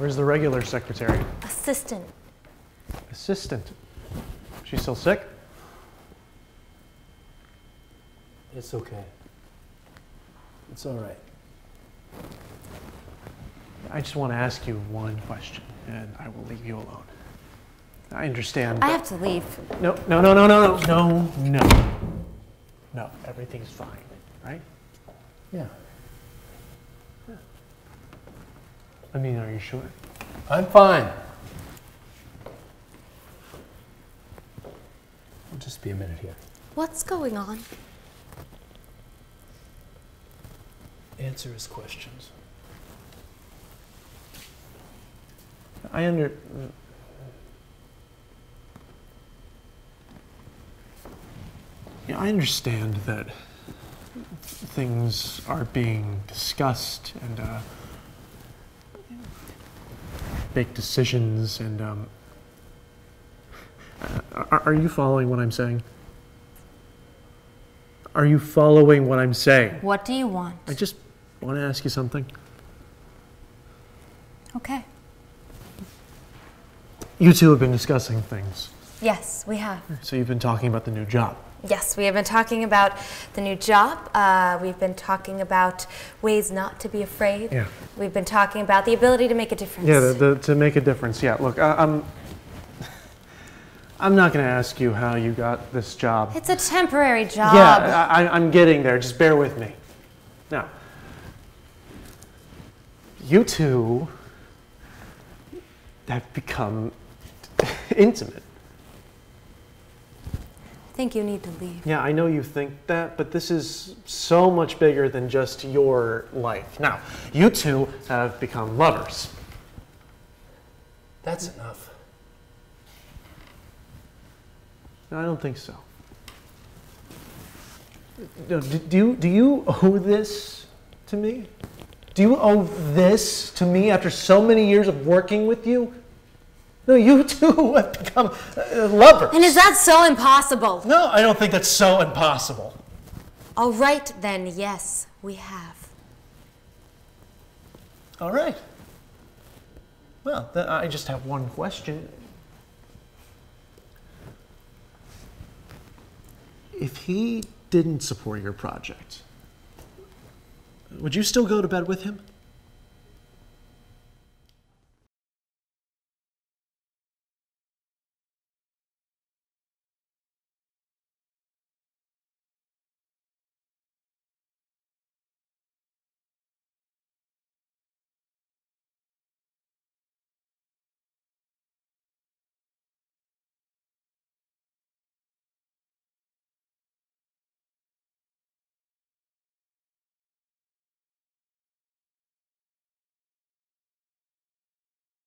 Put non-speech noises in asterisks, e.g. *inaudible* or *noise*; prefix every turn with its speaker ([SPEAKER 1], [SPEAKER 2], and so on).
[SPEAKER 1] Where's the regular secretary?
[SPEAKER 2] Assistant.
[SPEAKER 1] Assistant. She's still sick?
[SPEAKER 3] It's okay. It's all right.
[SPEAKER 1] I just want to ask you one question, and I will leave you alone. I understand.
[SPEAKER 2] I have to leave.
[SPEAKER 1] No, no, no, no, no, no, no, no. No, everything's fine, right?
[SPEAKER 3] Yeah.
[SPEAKER 1] I mean, are you sure?
[SPEAKER 3] I'm fine. I'll just be a minute here.
[SPEAKER 2] What's going on?
[SPEAKER 3] Answer his questions.
[SPEAKER 1] I under. Yeah, I understand that things are being discussed and uh, make decisions and um, are, are you following what I'm saying? Are you following what I'm saying?
[SPEAKER 2] What do you want?
[SPEAKER 1] I just want to ask you something.
[SPEAKER 2] Okay.
[SPEAKER 1] You two have been discussing things.
[SPEAKER 2] Yes, we have.
[SPEAKER 1] So you've been talking about the new job.
[SPEAKER 2] Yes, we have been talking about the new job. Uh, we've been talking about ways not to be afraid.
[SPEAKER 1] Yeah.
[SPEAKER 2] We've been talking about the ability to make a difference.
[SPEAKER 1] Yeah, the, the, to make a difference. Yeah, look, I, I'm. I'm not going to ask you how you got this job.
[SPEAKER 2] It's a temporary job.
[SPEAKER 1] Yeah, I, I'm getting there. Just bear with me. Now, you two have become *laughs* intimate.
[SPEAKER 2] I think you need to leave.
[SPEAKER 1] Yeah, I know you think that, but this is so much bigger than just your life. Now, you two have become lovers.
[SPEAKER 3] That's enough.
[SPEAKER 1] No, I don't think so. No, do, do, you, do you owe this to me? Do you owe this to me after so many years of working with you? No, you *laughs* two have become uh, lovers.
[SPEAKER 2] And is that so impossible?
[SPEAKER 1] No, I don't think that's so impossible.
[SPEAKER 2] All right, then, yes, we have.
[SPEAKER 1] All right. Well, then I just have one question. If he didn't support your project, would you still go to bed with him?